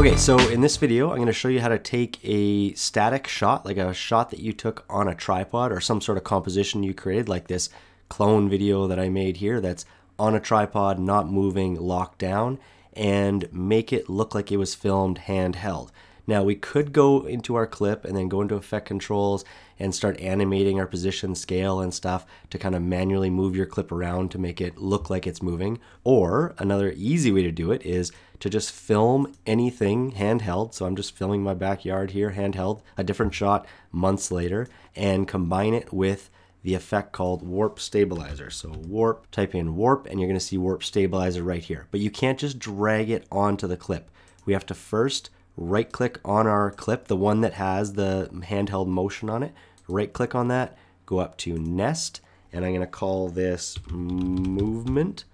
Okay, so in this video, I'm going to show you how to take a static shot, like a shot that you took on a tripod or some sort of composition you created, like this clone video that I made here that's on a tripod, not moving, locked down, and make it look like it was filmed handheld. Now we could go into our clip and then go into effect controls and start animating our position scale and stuff to kind of manually move your clip around to make it look like it's moving. Or another easy way to do it is to just film anything handheld. So I'm just filming my backyard here handheld, a different shot months later, and combine it with the effect called warp stabilizer. So warp, type in warp, and you're gonna see warp stabilizer right here. But you can't just drag it onto the clip. We have to first right click on our clip, the one that has the handheld motion on it, right click on that, go up to nest, and I'm gonna call this movement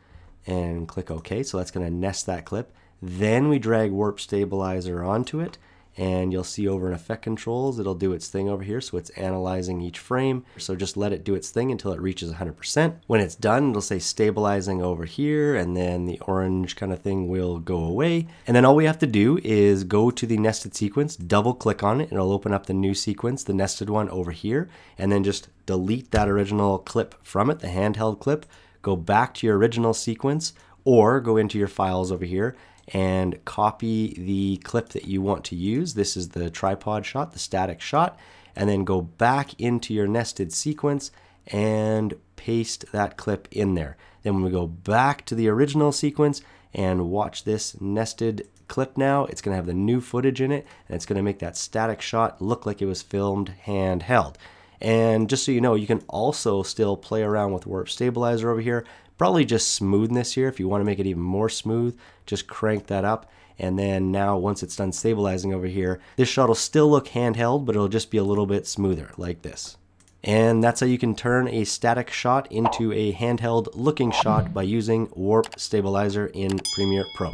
and click OK. So that's gonna nest that clip. Then we drag warp stabilizer onto it and you'll see over in effect controls it'll do its thing over here so it's analyzing each frame. So just let it do its thing until it reaches 100% when it's done it'll say stabilizing over here and then the orange kind of thing will go away. And then all we have to do is go to the nested sequence double click on it and it'll open up the new sequence the nested one over here and then just delete that original clip from it the handheld clip go back to your original sequence or go into your files over here and copy the clip that you want to use. This is the tripod shot, the static shot, and then go back into your nested sequence and paste that clip in there. Then when we go back to the original sequence and watch this nested clip now, it's going to have the new footage in it and it's going to make that static shot look like it was filmed handheld. And just so you know, you can also still play around with Warp Stabilizer over here. Probably just smoothness here. If you want to make it even more smooth, just crank that up. And then now once it's done stabilizing over here, this shot will still look handheld, but it'll just be a little bit smoother like this. And that's how you can turn a static shot into a handheld looking shot by using Warp Stabilizer in Premiere Pro.